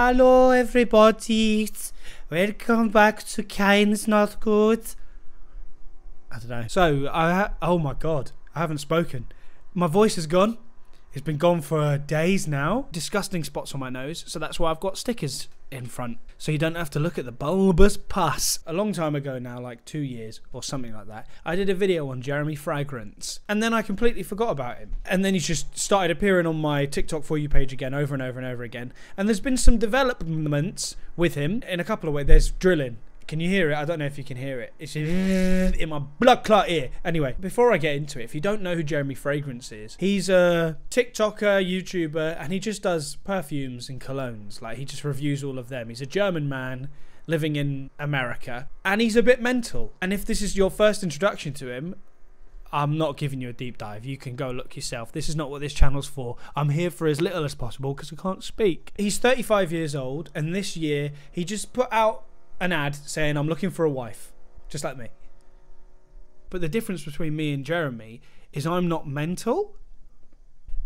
Hello, everybody. Welcome back to Kane's Not Good. I don't know. So, I oh my god, I haven't spoken. My voice is gone. It's been gone for days now. Disgusting spots on my nose, so that's why I've got stickers in front. So you don't have to look at the bulbous pus. A long time ago now, like two years or something like that, I did a video on Jeremy Fragrance. And then I completely forgot about him. And then he's just started appearing on my TikTok For You page again over and over and over again. And there's been some developments with him in a couple of ways. There's drilling can you hear it? I don't know if you can hear it. It's in my blood clot ear. Anyway, before I get into it, if you don't know who Jeremy Fragrance is, he's a TikToker, YouTuber, and he just does perfumes and colognes. Like he just reviews all of them. He's a German man living in America, and he's a bit mental. And if this is your first introduction to him, I'm not giving you a deep dive. You can go look yourself. This is not what this channel's for. I'm here for as little as possible because I can't speak. He's 35 years old, and this year he just put out an ad saying I'm looking for a wife, just like me. But the difference between me and Jeremy is I'm not mental.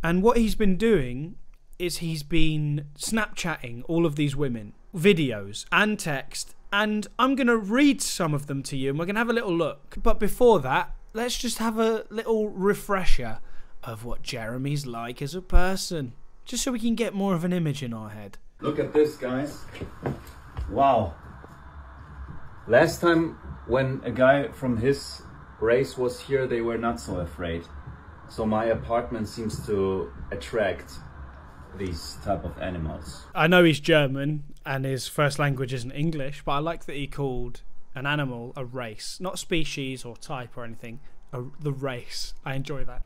And what he's been doing is he's been Snapchatting all of these women, videos and text, and I'm going to read some of them to you and we're going to have a little look. But before that, let's just have a little refresher of what Jeremy's like as a person, just so we can get more of an image in our head. Look at this, guys. Wow. Last time when a guy from his race was here, they were not so afraid. So my apartment seems to attract these type of animals. I know he's German and his first language isn't English, but I like that he called an animal a race, not species or type or anything. A, the race. I enjoy that.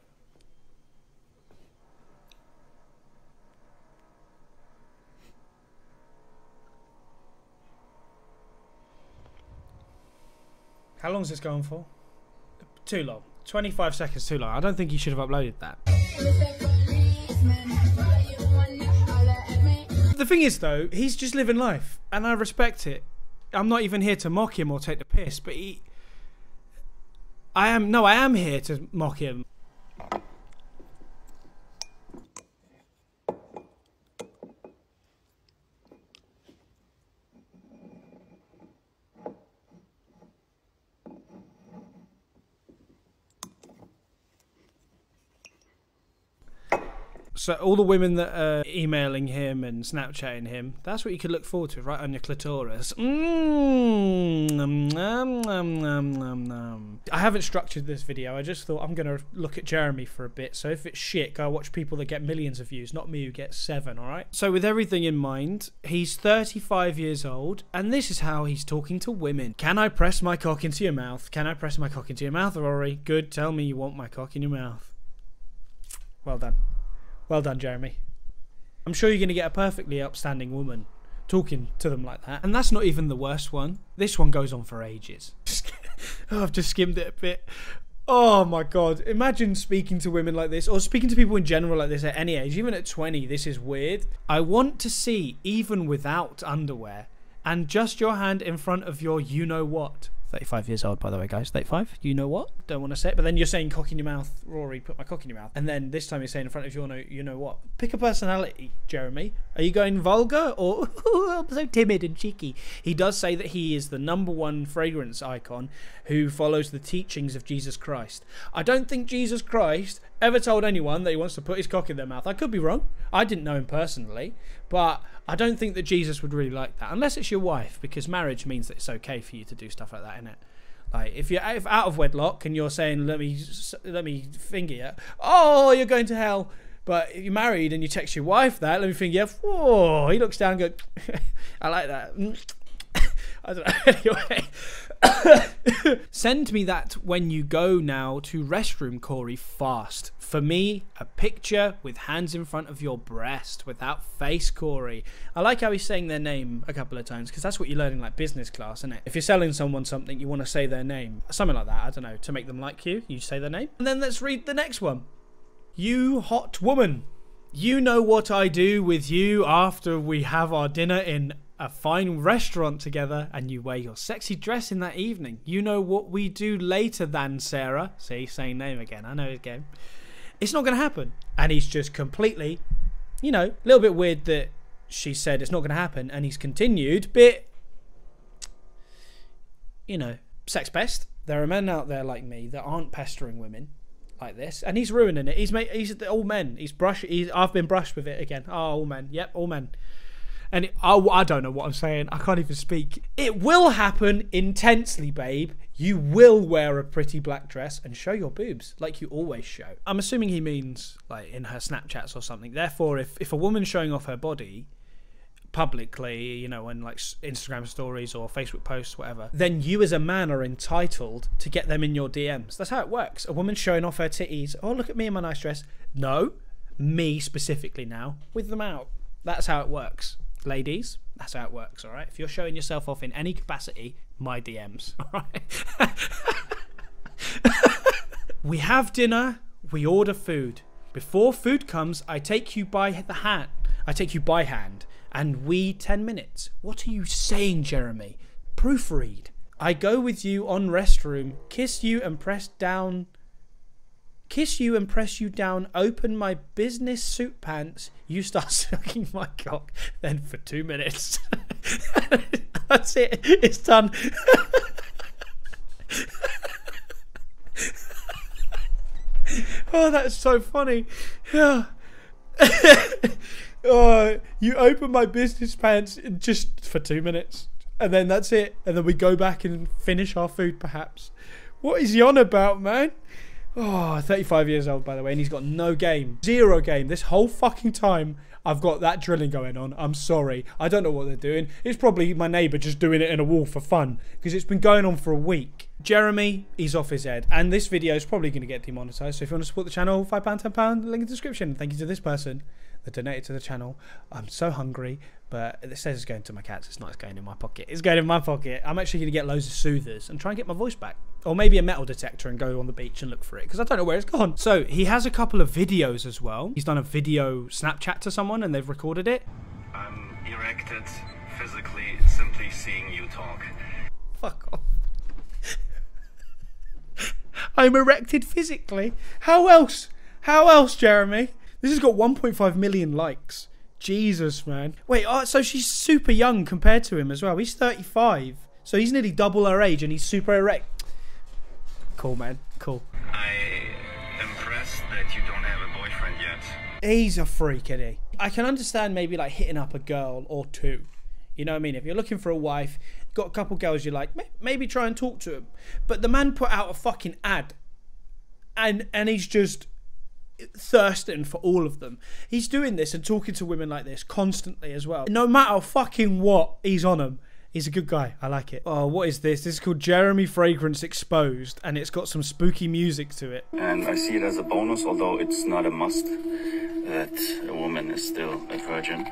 How long is this going for? Too long. 25 seconds too long. I don't think you should have uploaded that. The thing is, though, he's just living life, and I respect it. I'm not even here to mock him or take the piss, but he. I am. No, I am here to mock him. So all the women that are emailing him and Snapchatting him, that's what you could look forward to, right on your clitoris. Mmm. Nom, nom, nom, nom, nom. I haven't structured this video. I just thought I'm gonna look at Jeremy for a bit. So if it's shit, go watch people that get millions of views, not me who gets seven. All right. So with everything in mind, he's 35 years old, and this is how he's talking to women. Can I press my cock into your mouth? Can I press my cock into your mouth, Rory? Good. Tell me you want my cock in your mouth. Well done. Well done, Jeremy. I'm sure you're going to get a perfectly upstanding woman talking to them like that. And that's not even the worst one. This one goes on for ages. oh, I've just skimmed it a bit. Oh my god. Imagine speaking to women like this, or speaking to people in general like this at any age, even at 20. This is weird. I want to see, even without underwear, and just your hand in front of your you know what. 35 years old, by the way, guys. 35. You know what? Don't want to say it. But then you're saying cock in your mouth, Rory, put my cock in your mouth. And then this time you're saying in front of your know, you know what? Pick a personality, Jeremy. Are you going vulgar or I'm so timid and cheeky? He does say that he is the number one fragrance icon who follows the teachings of Jesus Christ. I don't think Jesus Christ ever told anyone that he wants to put his cock in their mouth. I could be wrong. I didn't know him personally, but I don't think that Jesus would really like that, unless it's your wife, because marriage means that it's okay for you to do stuff like that, it? Like if you're if out of wedlock and you're saying let me let me finger you, oh you're going to hell. But if you're married and you text your wife that let me finger you. Whoa, he looks down and goes, I like that. I don't know. Anyway, send me that when you go now to restroom, Corey, fast. For me, a picture with hands in front of your breast without face, Corey. I like how he's saying their name a couple of times because that's what you learn in like business class, isn't it? If you're selling someone something, you want to say their name, something like that. I don't know to make them like you. You say their name, and then let's read the next one. You hot woman. You know what I do with you after we have our dinner in a fine restaurant together and you wear your sexy dress in that evening. You know what we do later than Sarah. See, same name again. I know his game. It's not going to happen. And he's just completely, you know, a little bit weird that she said it's not going to happen, and he's continued. Bit, you know, sex pest. There are men out there like me that aren't pestering women like this, and he's ruining it. He's made he's all men. He's brush. He's I've been brushed with it again. Ah, oh, all men. Yep, all men. And it, oh, I don't know what I'm saying. I can't even speak. It will happen intensely, babe. You will wear a pretty black dress and show your boobs like you always show. I'm assuming he means like in her Snapchats or something. Therefore, if if a woman's showing off her body publicly, you know, in like Instagram stories or Facebook posts, whatever, then you as a man are entitled to get them in your DMs. That's how it works. A woman showing off her titties. Oh, look at me in my nice dress. No, me specifically now with them out. That's how it works. Ladies, that's how it works, all right? If you're showing yourself off in any capacity, my DMs, all right? we have dinner, we order food. Before food comes, I take you by the hand. I take you by hand and we 10 minutes. What are you saying, Jeremy? Proofread. I go with you on restroom, kiss you and press down. Kiss you and press you down, open my business suit pants. You start sucking my cock, then for two minutes. That's it, it's done. oh, that's so funny. Yeah. oh, you open my business pants just for two minutes, and then that's it. And then we go back and finish our food, perhaps. What is he on about, man? Oh, 35 years old, by the way, and he's got no game. Zero game. This whole fucking time, I've got that drilling going on. I'm sorry. I don't know what they're doing. It's probably my neighbour just doing it in a wall for fun, because it's been going on for a week. Jeremy, he's off his head. And this video is probably going to get demonetized. So if you want to support the channel, £5, £10, link in the description. Thank you to this person that donated to the channel. I'm so hungry, but it says it's going to my cats. It's not. It's going in my pocket. It's going in my pocket. I'm actually going to get loads of soothers and try and get my voice back. Or maybe a metal detector and go on the beach and look for it because I don't know where it's gone. So he has a couple of videos as well. He's done a video Snapchat to someone and they've recorded it. I'm erected physically simply seeing you talk. Fuck off. I'm erected physically. How else? How else, Jeremy? This has got 1.5 million likes. Jesus, man. Wait, oh, so she's super young compared to him as well. He's 35. So he's nearly double her age and he's super erect. Cool, man. Cool. I am impressed that you don't have a boyfriend yet. He's a freak, isn't he? I can understand maybe like hitting up a girl or two. You know what I mean? If you're looking for a wife, got a couple girls you're like, maybe try and talk to them. But the man put out a fucking ad, and and he's just thirsting for all of them. He's doing this and talking to women like this constantly as well. No matter fucking what, he's on them. He's a good guy. I like it. Oh, what is this? This is called Jeremy Fragrance Exposed, and it's got some spooky music to it. And I see it as a bonus, although it's not a must that a woman is still a virgin.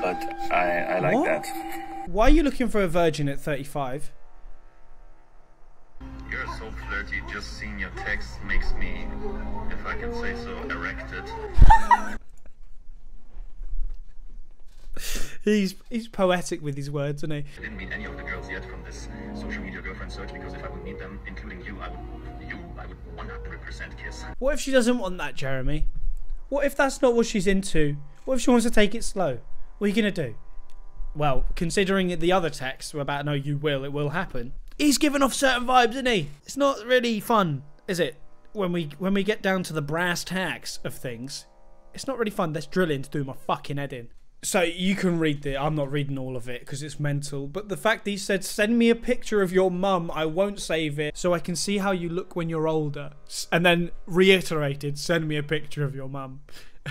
But I, I like What? that. Why are you looking for a virgin at 35? You're so flirty, just seeing your text makes me, if I can say so, erected. He's he's poetic with his words, isn't he? I didn't meet any of the girls yet from this social media girlfriend search because if I would meet them, including you, I would, you, I would 100% kiss. What if she doesn't want that, Jeremy? What if that's not what she's into? What if she wants to take it slow? What are you gonna do? Well, considering the other texts were about no, you will, it will happen. He's giving off certain vibes, isn't he? It's not really fun, is it? When we when we get down to the brass tacks of things, it's not really fun. This drilling to do my fucking head in. So you can read the. I'm not reading all of it because it's mental. But the fact he said, "Send me a picture of your mum. I won't save it, so I can see how you look when you're older," and then reiterated, "Send me a picture of your mum."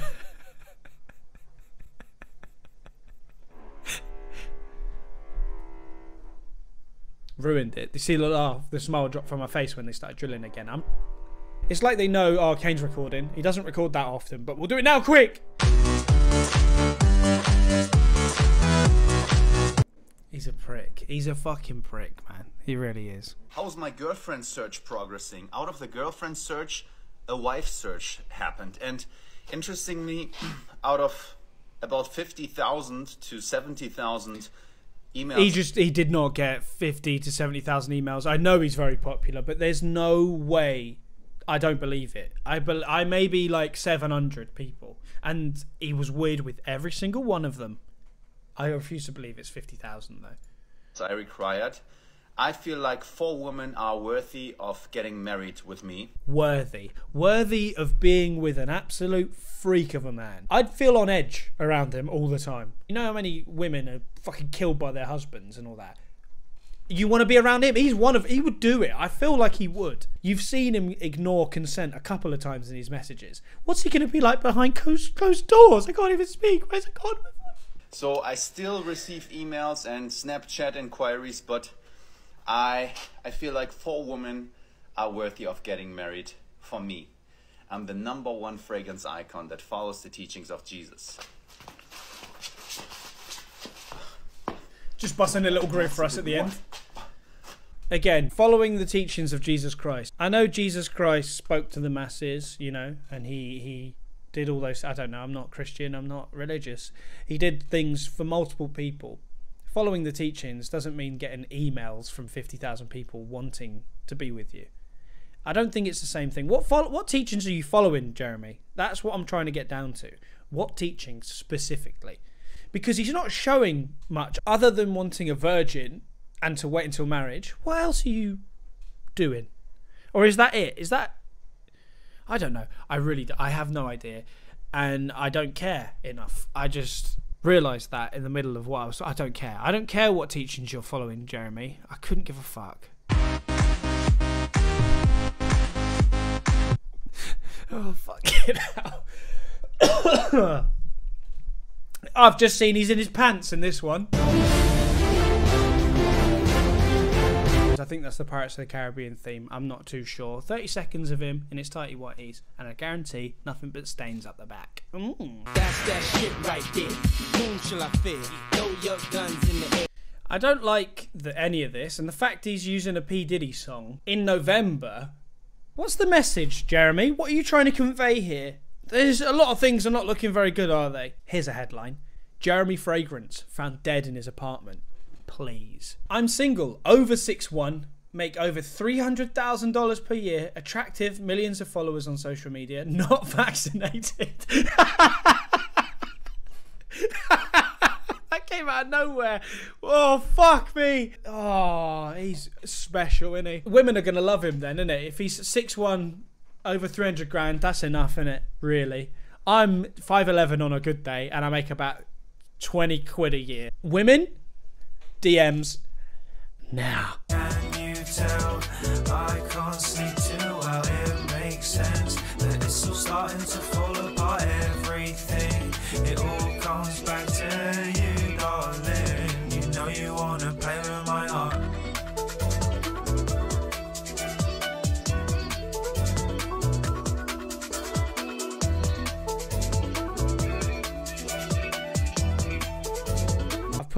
Ruined it. You see the laugh, the smile drop from my face when they started drilling again. I'm. It's like they know, oh, Kane's recording. He doesn't record that often, but we'll do it now, quick. He's a prick. He's a fucking prick, man. He really is. How's my girlfriend search progressing? Out of the girlfriend search, a wife search happened. And interestingly, out of about 50,000 to 70,000 emails. He just he did not get fifty to seventy thousand emails. I know he's very popular, but there's no way. I don't believe it. I bel I may be like seven hundred people, and he was weird with every single one of them. I refuse to believe it's 50,000 though. I required. I feel like four women are worthy of getting married with me. Worthy. Worthy of being with an absolute freak of a man. I'd feel on edge around him all the time. You know how many women are fucking killed by their husbands and all that? You want to be around him? He's one of. He would do it. I feel like he would. You've seen him ignore consent a couple of times in his messages. What's he going to be like behind closed, closed doors? I can't even speak. Where's the God? So I still receive emails and Snapchat inquiries, but I I feel like four women are worthy of getting married for me. I'm the number one fragrance icon that follows the teachings of Jesus. Just busting a little groove for us at the end. Again, following the teachings of Jesus Christ. I know Jesus Christ spoke to the masses, you know, and he he did all those I don't know, I'm not Christian, I'm not religious. He did things for multiple people. Following the teachings doesn't mean getting emails from 50,000 people wanting to be with you. I don't think it's the same thing. What what teachings are you following, Jeremy? That's what I'm trying to get down to. What teachings specifically? Because he's not showing much other than wanting a virgin and to wait until marriage. What else are you doing? Or is that it? Is that I don't know. I really. I have no idea and I don't care enough. I just realized that in the middle of what I was I don't care. I don't care what teachings you're following, Jeremy. I couldn't give a fuck. Oh fuck it out. I've just seen he's in his pants in this one. Think that's the Pirates of the Caribbean theme. I'm not too sure. 30 seconds of him in his tighty whities, and I guarantee nothing but stains up the back. Mm. That's that shit right there. Whom shall I fear? Throw your guns in the air. I don't like the, any of this, and the fact he's using a P. Diddy song in November. What's the message, Jeremy? What are you trying to convey here? There's a lot of things are not looking very good, are they? Here's a headline Jeremy Fragrance found dead in his apartment. Please. I'm single, over 6'1, make over $300,000 per year, attractive, millions of followers on social media, not vaccinated. that came out of nowhere. Oh, fuck me. Oh, he's special, isn't he? Women are going to love him then, isn't it? If he's six one, over 300 grand, that's enough, isn't it? Really. I'm 5'11 on a good day and I make about 20 quid a year. Women, DMs now.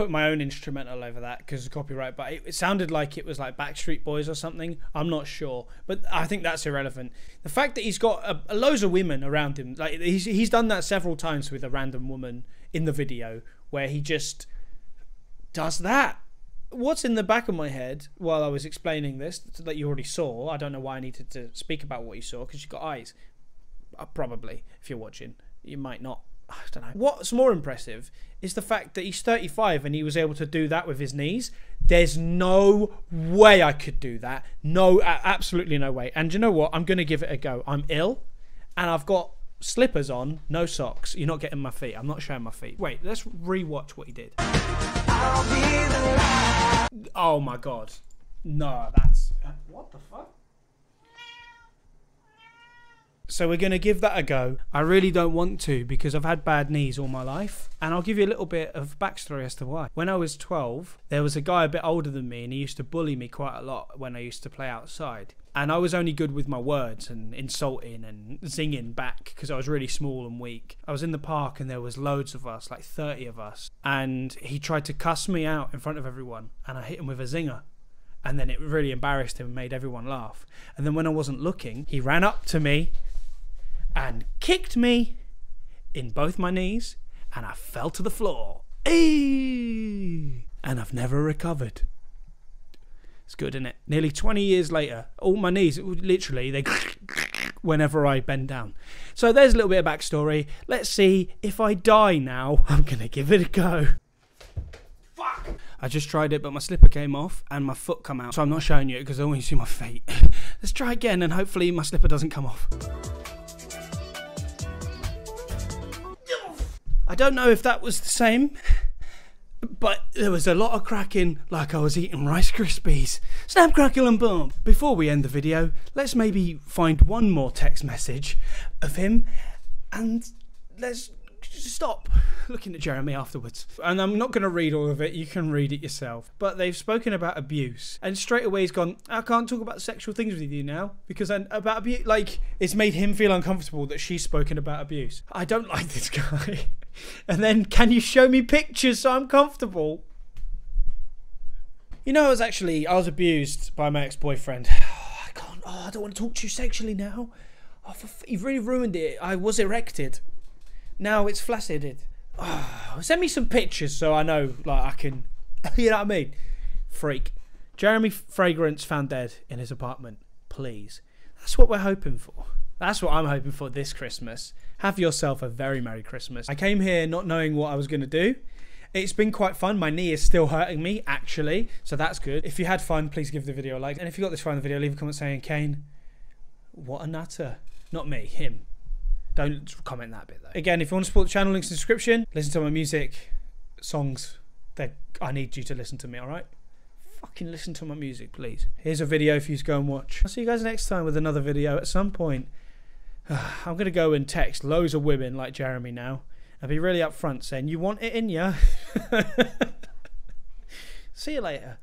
Put my own instrumental over that because of copyright, but it, it sounded like it was like Backstreet Boys or something. I'm not sure, but I think that's irrelevant. The fact that he's got a, a loads of women around him, like he's he's done that several times with a random woman in the video where he just does that. What's in the back of my head while I was explaining this that you already saw? I don't know why I needed to speak about what you saw because you've got eyes. Uh, probably, if you're watching, you might not. I don't know. What's more impressive is the fact that he's 35 and he was able to do that with his knees. There's no way I could do that. No, absolutely no way. And you know what? I'm going to give it a go. I'm ill and I've got slippers on, no socks. You're not getting my feet. I'm not showing my feet. Wait, let's rewatch what he did. Oh my god. No, that's. What the fuck? So we're going to give that a go. I really don't want to because I've had bad knees all my life. And I'll give you a little bit of backstory as to why. When I was 12, there was a guy a bit older than me and he used to bully me quite a lot when I used to play outside. And I was only good with my words and insulting and zinging back because I was really small and weak. I was in the park and there was loads of us, like 30 of us. And he tried to cuss me out in front of everyone and I hit him with a zinger and then it really embarrassed him and made everyone laugh. And then when I wasn't looking, he ran up to me and kicked me in both my knees, and I fell to the floor. Eee! And I've never recovered. It's good, isn't it? Nearly 20 years later, all my knees, literally, they whenever I bend down. So there's a little bit of backstory. Let's see if I die now. I'm going to give it a go. Fuck! I just tried it, but my slipper came off and my foot come out. So I'm not showing you because I want you to see my feet. Let's try again and hopefully my slipper doesn't come off. I don't know if that was the same, but there was a lot of cracking like I was eating Rice Krispies. Snap, crackle, and boom. Before we end the video, let's maybe find one more text message of him and let's stop looking at Jeremy afterwards. And I'm not going to read all of it, you can read it yourself. But they've spoken about abuse, and straight away he's gone, I can't talk about sexual things with you now because I, about abuse, like, it's made him feel uncomfortable that she's spoken about abuse. I don't like this guy. And then, can you show me pictures so I'm comfortable? You know, I was actually, I was abused by my ex boyfriend. Oh, I can't, oh, I don't want to talk to you sexually now. Oh, f- you've really ruined it. I was erected. Now it's flaccided. Oh, send me some pictures so I know, like, I can. You know what I mean? Freak. Jeremy Fragrance found dead in his apartment. Please. That's what we're hoping for. That's what I'm hoping for this Christmas. Have yourself a very Merry Christmas. I came here not knowing what I was going to do. It's been quite fun. My knee is still hurting me, actually, so that's good. If you had fun, please give the video a like. And if you got this far in the video, leave a comment saying, Kane, what a nutter. Not me, him. Don't comment that bit though. Again, if you want to support the channel, links in the description. Listen to my music, songs. That I need you to listen to me, alright? Fucking listen to my music, please. Here's a video for you to go and watch. I'll see you guys next time with another video at some point. I'm gonna go and text loads of women like Jeremy now and be really upfront saying, You want it in ya? see you later.